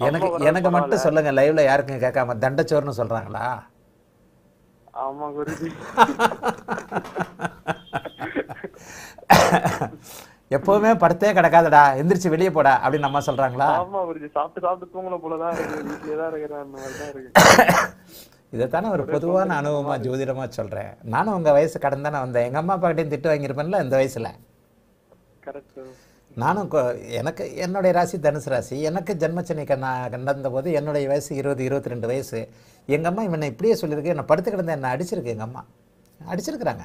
எனக்கு அப்பா எனக்கு. மட்டும் சொல்லுங்கள் லைவில் யாருக்கும் கேட்காம தண்டச்சோறுன்னு சொல்கிறாங்களா ஆமா குருஜி. எப்போவுமே படுத்தே கிடக்காதடா எந்திரிச்சு வெளியே போடா அப்படின்னு நம்ம சொல்கிறாங்களா ஆமா குருஜி சாப்பிட்டு சாப்பிட்டு தூங்கல போலதான் இருக்கு. வீட்லயே தான் இருக்கிறேன் இதைத்தானே ஒரு பொதுவான அனுபவமாக ஜோதிடமாக சொல்கிறேன் நானும் உங்கள் வயசு கடந்து தானே வந்தேன். எங்கள் அம்மா அப்பாக்கிட்டையும் திட்டு வாங்கியிருப்பேன்ல இந்த வயசில்? கரெக்ட் நானும் எனக்கு என்னுடைய ராசி தனுசு ராசி. எனக்கு ஜென்மச்சனி கண்ணா கண்டந்த போது என்னுடைய வயசு இருபது இருபத்தி ரெண்டு வயசு. எங்கள் அம்மா இவனை இப்படியே சொல்லியிருக்கு. என்னை படுத்து கிடந்த என்னை அடிச்சிருக்கு எங்கள் அம்மா. அடிச்சிருக்கிறாங்க.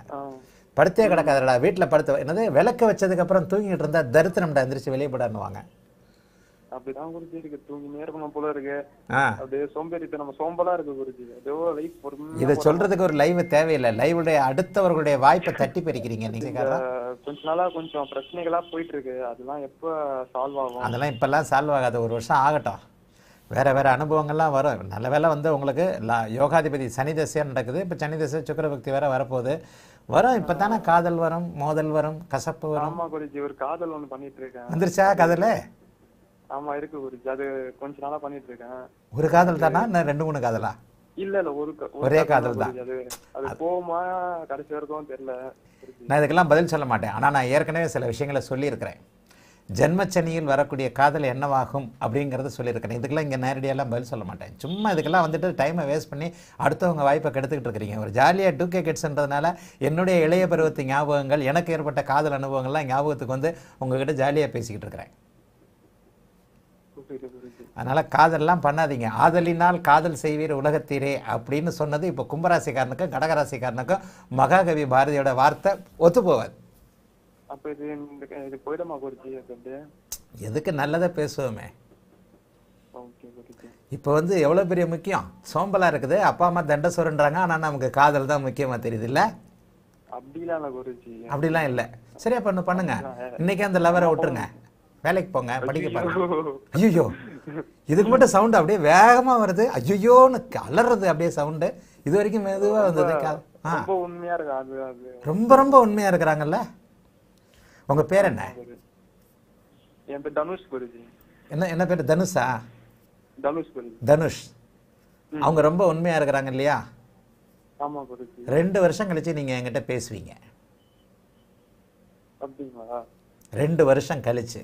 படுத்தே கிடக்காதடா வீட்டில் படுத்து என்னது விளக்க வச்சதுக்கப்புறம் தூங்கிட்டு இருந்தா தரித்திரம்டா எந்திரிச்சு வெளியே போடான்னுவாங்க அப்படிதான் குருஜி இருக்கு. தூங்கினே இருக்கணும் போல இருக்கு. ஆ. அப்படியே சோம்பேறிட்டு நம்ம சோம்பலா இருக்கு குருஜி. ஏதோ லைஃப் பொறுமையா இதை சொல்றதுக்கு ஒரு லைவ் தேவையில்லை. லைவுடைய அடுத்தவர்களுடைய வாய்ப்பை தட்டி பறிக்கிறீங்க. நீங்கள் கொஞ்ச நாளா கொஞ்சம் பிரச்சனைகளா போயிட்டு இருக்கு அதெல்லாம் எப்ப சால்வ் ஆகும்? அதெல்லாம் இப்போல்லாம் சால்வ் ஆகாது. ஒரு வருஷம் ஆகட்டும். வேற வேற அனுபவங்கள்லாம் வரும். நல்ல வேளை வந்து உங்களுக்கு லா- யோகாதிபதி சனி தசையாக நடக்குது. இப்போ சனி தசை சுக்கிரபக்தி வேற வரப்போகுது. வரும். இப்போ தானே காதல் வரும் மோதல் வரும் கசப்பு வரும். ஆமா குருஜி ஒரு காதல் ஒண்ணு பண்ணிட்டு இருக்கேன் வந்துருச்சா காதல்? ஆமா இருக்கு குருஜி. அது கொஞ்ச நாளா பண்ணிட்டு இருக்கேன் ஒரு காதல் தானா? இன்னும் ரெண்டு மூணு காதலா? இல்ல இல்ல ஒரு ஒரு காதல் தான். அது போகுமா கடைசி வரைக்கும் தெரியல. நான் இதுக்கெல்லாம் பதில் சொல்ல மாட்டேன். ஆனால் நான் ஏற்கனவே சில விஷயங்களை சொல்லியிருக்கிறேன். ஜென்மச்சனியில் வரக்கூடிய காதல் என்னவாகும் அப்படிங்கிறத சொல்லியிருக்கிறேன். இதுக்கெல்லாம் இங்கே நேரடியெல்லாம் பதில் சொல்ல மாட்டேன். சும்மா இதுக்கெல்லாம் வந்துட்டு டைமை வேஸ்ட் பண்ணி அடுத்தவங்க வாய்ப்பை கெடுத்துக்கிட்டு இருக்கிறீங்க. ஒரு ஜாலியாக டூ கே கிட்ஸ்ன்றதுனால என்னுடைய இளைய பருவத்து ஞாபகங்கள் எனக்கு ஏற்பட்ட காதல் அனுபவங்கள்லாம் ஞாபகத்துக்கு வந்து உங்ககிட்ட ஜாலியாக பேசிக்கிட்டு இருக்கிறேன். அதனால் காதல்லாம் பண்ணாதீங்க. ஆதலினால் காதல் செய்வீர் உலகத்தீரே அப்படின்னு சொன்னது இப்போ கும்பராசிக்காரனுக்கும் கடகராசிக்காரனுக்கும் மகாகவி பாரதியோட வார்த்தை ஒத்து போவாது. அப்ப எதுக்கு நல்லதை பேசுவோமே. இப்போ வந்து எவ்வளோ பெரிய முக்கியம்? சோம்பலா இருக்குது அப்பா அம்மா தண்டை சொல்லுன்றாங்க ஆனால் நமக்கு காதல் தான் முக்கியமாக தெரியுது இல்லை அப்படிலாம் இல்ல. இல்லை சரியா பண்ணு பண்ணுங்க. இன்னைக்கு அந்த லவரை விட்டுருங்க. வேலைக்கு போங்க படிக்க பாருங்க. ஐயோ இதுக்கு மட்டும் சவுண்ட் அப்படியே வேகமா வருது. ஐயோன்னு அலறது அப்படியே சவுண்டு இது வரைக்கும் மெதுவா வந்தது. ரொம்ப ரொம்ப ரொம்ப உண்மையா இருக்கிறாங்கல்ல? உங்க பேர் என்ன? குருஜி. என் பேர் தனுஷ் குருஜி. என்ன என்ன பேர்? தனுஷா? தனுஷ் குருஜி. தனுஷ். அவங்க ரொம்ப உண்மையா இருக்கிறாங்க இல்லையா? ஆமா குருஜி. ரெண்டு வருஷம் கழிச்சு நீங்க என்கிட்ட பேசுவீங்க. அப்படிங்களா? ரெண்டு வருஷம் கழிச்சு.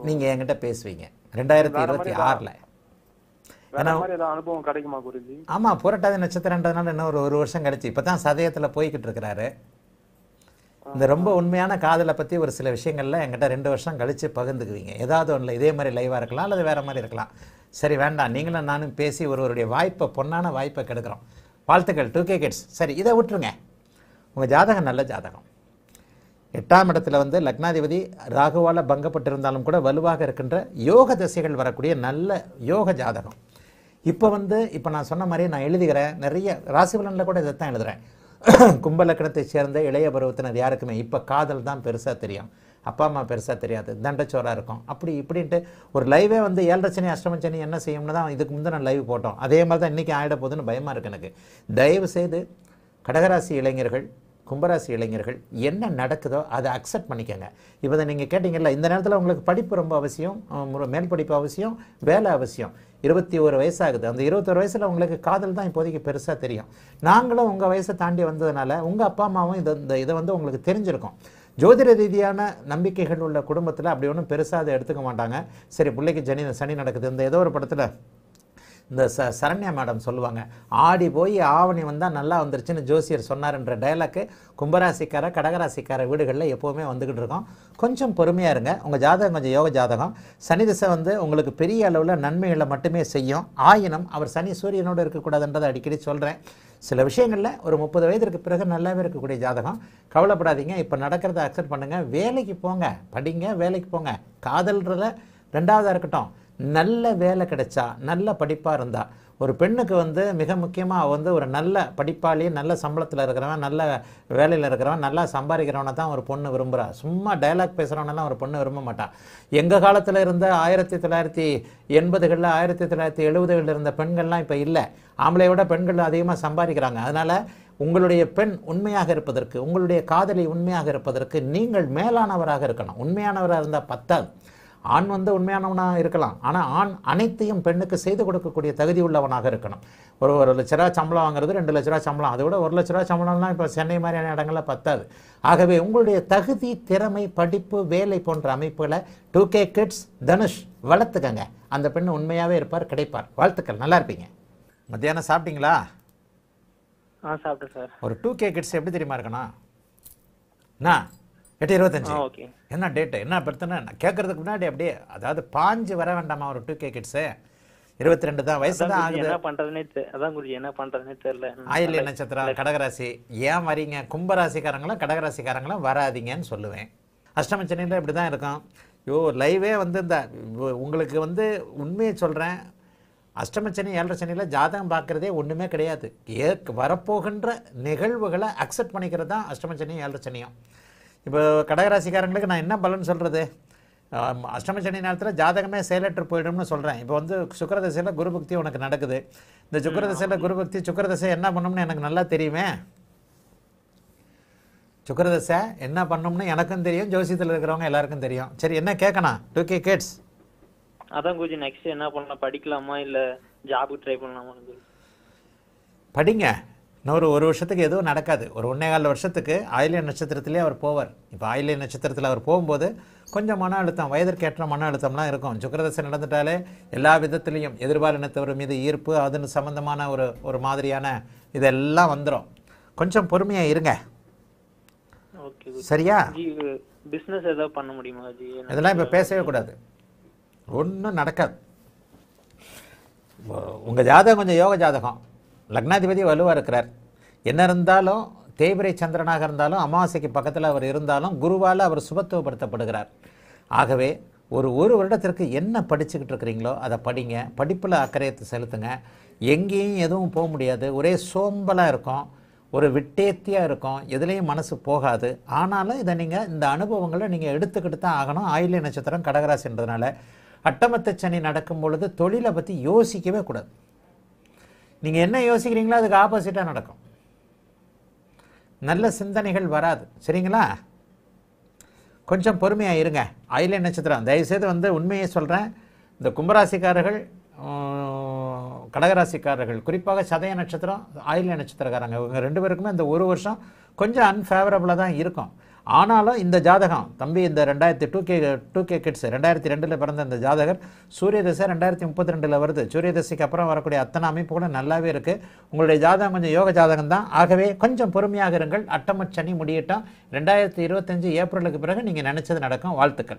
ஓ நீங்க என்கிட்ட பேசுவீங்க. ரெண்டாயிரத்தி இருபத்தி ஆறுல. அனுபவம் கிடைக்குமா குருஜி? ஆமா புரட்டாதி நட்சத்திரன்றதுனால இன்னும் ஒரு ஒரு வருஷம் கழிச்சு. இப்பதான் சதயத்துல போய்கிட்டு இருக்கிறாரு. இந்த ரொம்ப உண்மையான காதலை பத்தி ஒரு சில விஷயங்கள்ல என்கிட்ட ரெண்டு வருஷம் கழிச்சு பகிர்ந்துக்குவீங்க. ஏதாவது ஒண்ணுல இதே மாதிரி லைவா இருக்கலாம் அல்லது வேற மாதிரி இருக்கலாம். சரி வேண்டாம். நீங்களும் நானும் பேசி ஒருவருடைய வாய்ப்பை பொன்னான வாய்ப்பை கெடுக்கிறோம். வாழ்த்துக்கள். டூ கே கிட்ஸ் சரி இதை விட்டுருங்க. உங்க ஜாதகம் நல்ல ஜாதகம். எட்டாம் இடத்துல வந்து லக்னாதிபதி ராகுவால் பங்கப்பட்டிருந்தாலும் கூட வலுவாக இருக்கின்ற யோக திசைகள் வரக்கூடிய நல்ல யோக ஜாதகம். இப்போ வந்து இப்போ நான் சொன்ன மாதிரி நான் எழுதுகிறேன். நிறைய ராசிபலனில் கூட இதை தான் எழுதுகிறேன் கும்பலக்கணத்தை சேர்ந்த இளைய பருவத்தினர் யாருக்குமே இப்போ காதல் தான் பெருசாக தெரியும். அப்பா அம்மா பெருசாக தெரியாது. தண்டச்சோராக இருக்கும். அப்படி இப்படின்ட்டு ஒரு லைவே வந்து ஏழரை அஷ்டமச்சனி என்ன செய்யும்னு தான் இதுக்கு முந்தின லைவ் போட்டோம். அதே மாதிரி தான் இன்றைக்கி ஆகிட போகுதுன்னு பயமாக இருக்குது எனக்கு. தயவு செய்து கடகராசி இளைஞர்கள் கும்பராசி இளைஞர்கள் என்ன நடக்குதோ அதை அக்செப்ட் பண்ணிக்கோங்க. இப்போ இதை நீங்கள் கேட்டிங்கல்ல இந்த நேரத்தில் உங்களுக்கு படிப்பு ரொம்ப அவசியம் மேல் படிப்பு அவசியம் வேலை அவசியம். இருபத்தி ஒரு வயசாகுது. அந்த இருபத்தொரு வயசில் உங்களுக்கு காதல் தான் இப்போதைக்கு பெருசாக தெரியும். நாங்களும் உங்கள் வயசை தாண்டி வந்ததுனால உங்கள் அப்பா அம்மாவும் இதை இந்த இதை வந்து உங்களுக்கு தெரிஞ்சிருக்கும். ஜோதிட ரீதியான நம்பிக்கைகள் உள்ள குடும்பத்தில் அப்படி ஒன்றும் பெருசாக அதை எடுத்துக்க மாட்டாங்க. சரி பிள்ளைக்கு ஜனி சனி நடக்குது. இந்த ஏதோ ஒரு படத்தில் இந்த ச சரண்யா மேடம் சொல்லுவாங்க ஆடி போய் ஆவணி வந்தால் நல்லா வந்துருச்சுன்னு ஜோசியர் சொன்னார்ன்ற டயலாக்கு கும்பராசிக்கார கடகராசிக்கார வீடுகளில் எப்போவுமே வந்துக்கிட்டு இருக்கோம். கொஞ்சம் பொறுமையாக இருங்க. உங்கள் ஜாதகம் கொஞ்சம் யோக ஜாதகம். சனி திசை வந்து உங்களுக்கு பெரிய அளவில் நன்மைகளை மட்டுமே செய்யும். ஆயினும் அவர் சனி சூரியனோடு இருக்கக்கூடாதுன்றதை அடிக்கடி சொல்கிறேன் சில விஷயங்களில் ஒரு முப்பது வயதிற்கு பிறகு நல்லாவே இருக்கக்கூடிய ஜாதகம். கவலைப்படாதீங்க. இப்போ நடக்கிறத அக்செப்ட் பண்ணுங்கள் வேலைக்கு போங்க. படிங்க. வேலைக்கு போங்க. காதல்ன்றத ரெண்டாவதாக இருக்கட்டும். நல்ல வேலை கிடைச்சா நல்ல படிப்பாக இருந்தா ஒரு பெண்ணுக்கு வந்து மிக முக்கியமாக வந்து ஒரு நல்ல படிப்பாளி நல்ல சம்பளத்தில் இருக்கிறவன் நல்ல வேலையில் இருக்கிறவன் நல்லா சம்பாதிக்கிறவனை தான் ஒரு பொண்ணு விரும்புகிறா சும்மா டயலாக் பேசுகிறவனெல்லாம் ஒரு பொண்ணு விரும்ப மாட்டான் எங்கள் காலத்தில் இருந்த ஆயிரத்தி தொள்ளாயிரத்தி எண்பதுகளில் ஆயிரத்தி தொள்ளாயிரத்தி எழுபதுகளில் இருந்த பெண்கள்லாம் இப்போ இல்லை. ஆம்பளையோட விட பெண்கள் அதிகமாக சம்பாதிக்கிறாங்க. அதனால் உங்களுடைய பெண் உண்மையாக இருப்பதற்கு உங்களுடைய காதலி உண்மையாக இருப்பதற்கு நீங்கள் மேலானவராக இருக்கணும். உண்மையானவராக இருந்தால் பத்தாது. ஆண் வந்து உண்மையானவனாக இருக்கலாம். ஆனால் ஆண் அனைத்தையும் பெண்ணுக்கு செய்து கொடுக்கக்கூடிய தகுதி உள்ளவனாக இருக்கணும். ஒரு ஒரு லட்ச ரூபா சம்பளம் வாங்குறது ரெண்டு லட்ச ரூபா சம்பளம். அதை விட ஒரு லட்ச ரூபா சம்பளம்லாம் இப்போ சென்னை மாதிரியான இடங்களில் பத்தாது. ஆகவே உங்களுடைய தகுதி திறமை படிப்பு வேலை போன்ற அமைப்புகளை டூ கே கிட்ஸ் தனுஷ் வளர்த்துக்கங்க. அந்த பெண் உண்மையாகவே இருப்பார் கிடைப்பார். வாழ்த்துக்கள். நல்லா இருப்பீங்க. மத்தியானம் சாப்பிட்டீங்களா? ஆ சாப்பிட்டேன் சார். ஒரு டூ கே கிட்ஸ் எப்படி தெரியுமா இருக்கணும்? எட்டு இருபத்தஞ்சு. என்ன டேட்டு என்ன பிரச்சனை? நான் கேட்கறதுக்கு முன்னாடி அப்படியே அதாவது பாஞ்சு வர வேண்டாமா ஒரு டூ கே கிட்ஸு இருபத்தி ரெண்டு தான் வயசு தான் ஆகுது. என்ன பண்றதுனே அதான் குருஜி என்ன பண்றதுனே தெரியல. ஆயில்ய நட்சத்திரம் கடகராசி. ஏன் வரீங்க? கும்பராசிக்காரங்களும் கடகராசிக்காரங்களும் வராதீங்கன்னு சொல்லுவேன். அஷ்டமச்சனியில் இப்படி தான் இருக்கும். யோ லைவே வந்து இந்த உங்களுக்கு வந்து உண்மையை சொல்கிறேன் அஷ்டமச்சனி ஏழரை சனியில் ஜாதகம் பார்க்குறதே ஒன்றுமே கிடையாது. ஏ வரப்போகின்ற நிகழ்வுகளை அக்செப்ட் பண்ணிக்கிறது தான் அஷ்டமச்சனி ஏழரை சனியும். இப்போ கடகராசிக்காரங்களுக்கு நான் என்ன பலன் சொல்கிறது அஷ்டமச்சனி நேரத்தில் ஜாதகமே செயலற்று போயிடும்னு சொல்கிறேன் இப்போ வந்து சுக்கரதசையில் குருபக்தி உனக்கு நடக்குது. இந்த சுக்கரதசையில் குருபக்தி சுக்கரதசை என்ன பண்ணும்னு எனக்கு நல்லா தெரியுமே? சுக்கரதசை என்ன பண்ணும்னு எனக்கும் தெரியும் ஜோசியத்தில் இருக்கிறவங்க எல்லாருக்கும் தெரியும். சரி என்ன கேட்கணும் டூ கே கிட்ஸ். அதான் குருஜி நெக்ஸ்ட் என்ன பண்ணலாம்? படிக்கலாமா? இல்ல ஜாபுக்கு ட்ரை பண்ணலாமா? படிங்க. இன்னொரு ஒரு வருஷத்துக்கு எதுவும் நடக்காது. ஒரு ஒன்றே கால வருஷத்துக்கு ஆயிலிய நட்சத்திரத்திலே அவர் போவார். இப்போ ஆயிலிய நட்சத்திரத்தில் அவர் போகும்போது கொஞ்சம் மன அழுத்தம் வயதிற்கேற்ற மன அழுத்தம்லாம் இருக்கும். சுக்கரதசை நடந்துட்டாலே எல்லா விதத்துலேயும் எதிர்பாலினத்தவர் மீது ஈர்ப்பு அது சம்பந்தமான ஒரு ஒரு மாதிரியான இதெல்லாம் வந்துடும் கொஞ்சம் பொறுமையாக இருங்க. சரியா? ஜி பிசினஸ் ஏதாவது பண்ண முடியுமா இதெல்லாம் இப்போ பேசவே கூடாது. ஒன்றும் நடக்காது. உங்கள் ஜாதகம் கொஞ்சம் யோக ஜாதகம். லக்னாதிபதி வலுவாக இருக்கிறார். என்ன இருந்தாலும் தேய்பிரை சந்திரனாக இருந்தாலும் அமாவாசைக்கு பக்கத்தில் அவர் இருந்தாலும் குருவால் அவர் சுபத்துவப்படுத்தப்படுகிறார். ஆகவே ஒரு ஒரு வருடத்திற்கு என்ன படிச்சுக்கிட்டு இருக்கிறீங்களோ அதை படிங்க. படிப்பில் அக்கறையத்தை செலுத்துங்க. எங்கேயும் எதுவும் போக முடியாது. ஒரே சோம்பலாக இருக்கும். ஒரு விட்டேத்தியாக இருக்கும். எதுலேயும் மனசு போகாது. ஆனாலும் இதை நீங்கள் இந்த அனுபவங்களை நீங்கள் எடுத்துக்கிட்டு தான் ஆகணும். ஆயில்ய நட்சத்திரம் கடகராசின்றதுனால. அட்டமத்த சனி நடக்கும் பொழுது தொழிலை பற்றி யோசிக்கவே கூடாது. நீங்கள் என்ன யோசிக்கிறீங்களோ அதுக்கு ஆப்போசிட்டாக நடக்கும். நல்ல சிந்தனைகள் வராது. சரிங்களா? கொஞ்சம் பொறுமையாக இருங்க. அயில நட்சத்திரம். தயவுசெய்து வந்து உண்மையை சொல்கிறேன் இந்த கும்பராசிக்காரர்கள் கடகராசிக்காரர்கள் குறிப்பாக சதய நட்சத்திரம் ஆயில்ய நட்சத்திரக்காரங்க இவங்க ரெண்டு பேருக்குமே இந்த ஒரு வருஷம் கொஞ்சம் அன்ஃபேவரபுளாக தான் இருக்கும். ஆனாலும் இந்த ஜாதகம் தம்பி இந்த ரெண்டாயிரத்தி two K two K kids ரெண்டாயிரத்தி ரெண்டில் பிறந்த இந்த ஜாதகர் சூரிய தசை ரெண்டாயிரத்தி முப்பத்தி ரெண்டில் வருது. சூரிய தசைக்கு அப்புறம் வரக்கூடிய அத்தனை அமைப்பு கூட நல்லாவே இருக்குது உங்களுடைய ஜாதகம் கொஞ்சம் யோக ஜாதகம் தான். ஆகவே கொஞ்சம் பொறுமையாக இருங்கள். அட்டமச்சனி முடியட்டும். ரெண்டாயிரத்தி இருபத்தஞ்சு ஏப்ரலுக்கு பிறகு நீங்கள் நினச்சது நடக்கும். வாழ்த்துக்கள்.